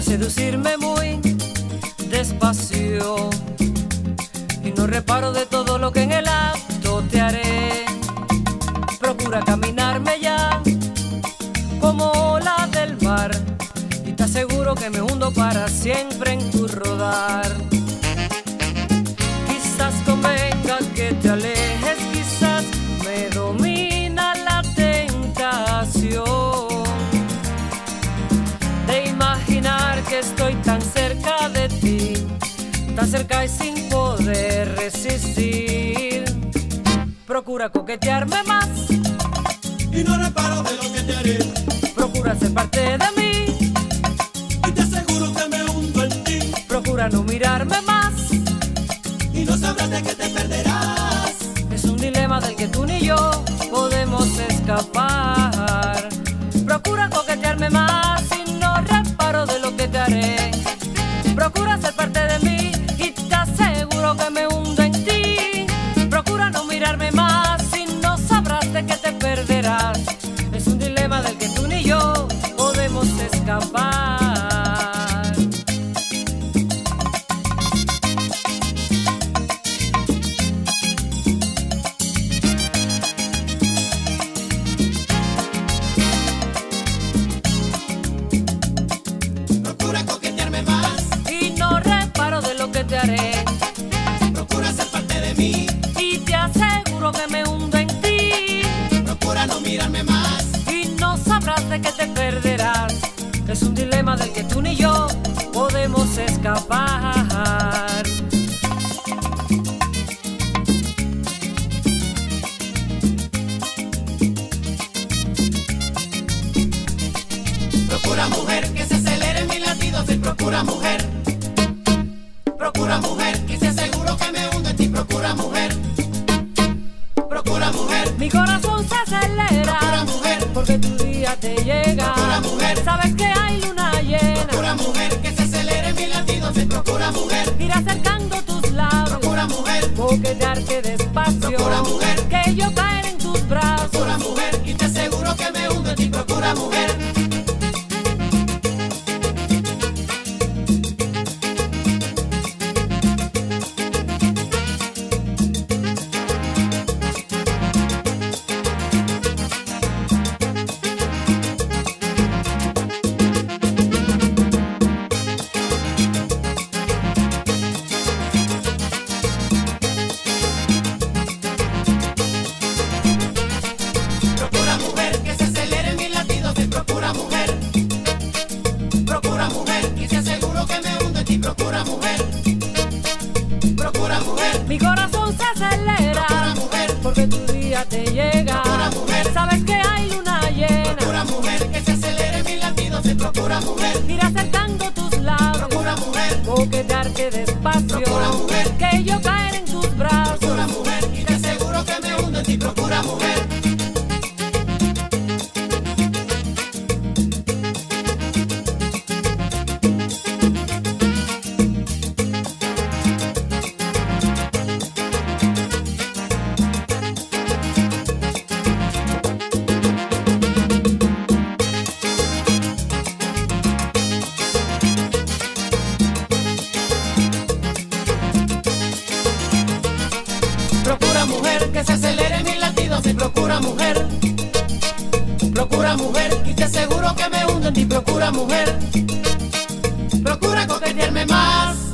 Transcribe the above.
Seducirme muy despacio y no reparo de todo lo que en el acto te haré. Procura caminarme ya como la del mar y te aseguro que me hundo para siempre en tu rodar. Quizás convenga que te alejes, tan cerca y sin poder resistir. Procura coquetearme más y no reparo de lo que te haré. Procura ser parte de mí y te aseguro que me hundo en ti. Procura no mirarme más y no sabrás de qué te perderás. Es un dilema del que tú ni yo podemos escapar. Que me hundo en ti. Procura no mirarme más y no sabrás de qué te perderás. Es un dilema del que tú ni yo podemos escapar. Procura mujer que se acelere mis latidos y procura mujer. Procura mujer que se aseguro que me hundo en ti. Procura mujer. Mi corazón se acelera. Procura mujer. Porque tu día te llega. Procura mujer. Sabes que hay luna llena. Procura mujer que se acelere mis latidos y procura mujer. Ir acercando que me en ti. Procura mujer. Procura mujer. Mi corazón se acelera. Procura mujer. Porque tu día te llega. Procura mujer. Sabes que hay luna llena. Procura mujer que se acelere mis latidos y procura mujer. Ir acercando tus labios. Procura mujer. Coquetearte despacio. Y procura mujer. Procura mujer y te aseguro que me hundo en ti. Procura mujer. Procura coquetearme más.